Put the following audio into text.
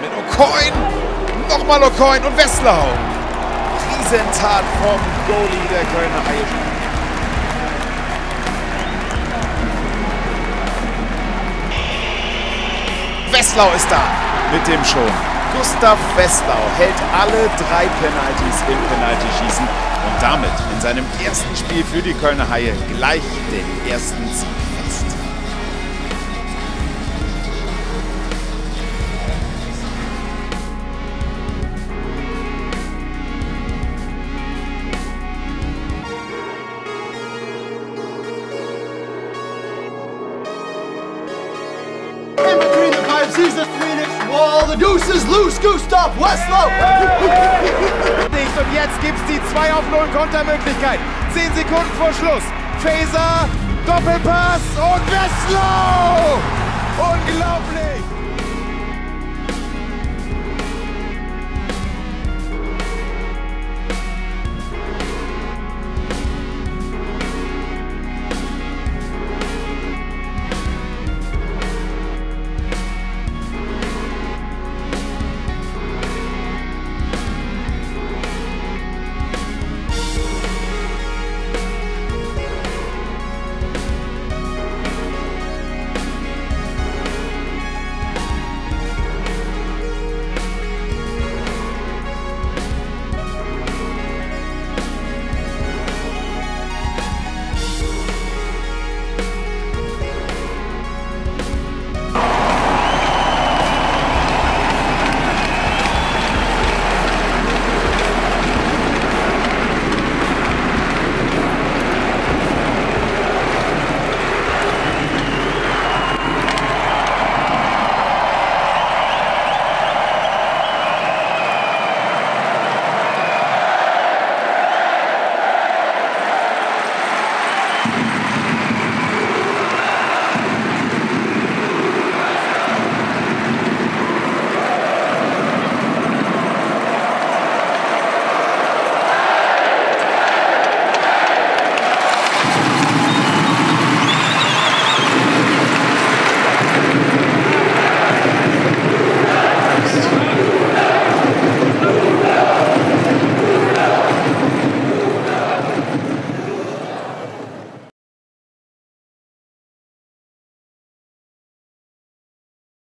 mit O'Coin. Nochmal O'Coin und Westlau. Riesentat vom Goalie der Kölner Haie. Westlau ist da mit dem schon. Gustav Westlau hält alle drei Penalties im Penaltyschießen und damit in seinem ersten Spiel für die Kölner Haie gleich den ersten Sieg between the Phoenix wall. The deuce is loose. Gustav Westlow. Und jetzt gibt's die 2 auf 0 Kontermöglichkeit. 10 Sekunden vor Schluss. Faser, Doppelpass und Westlow!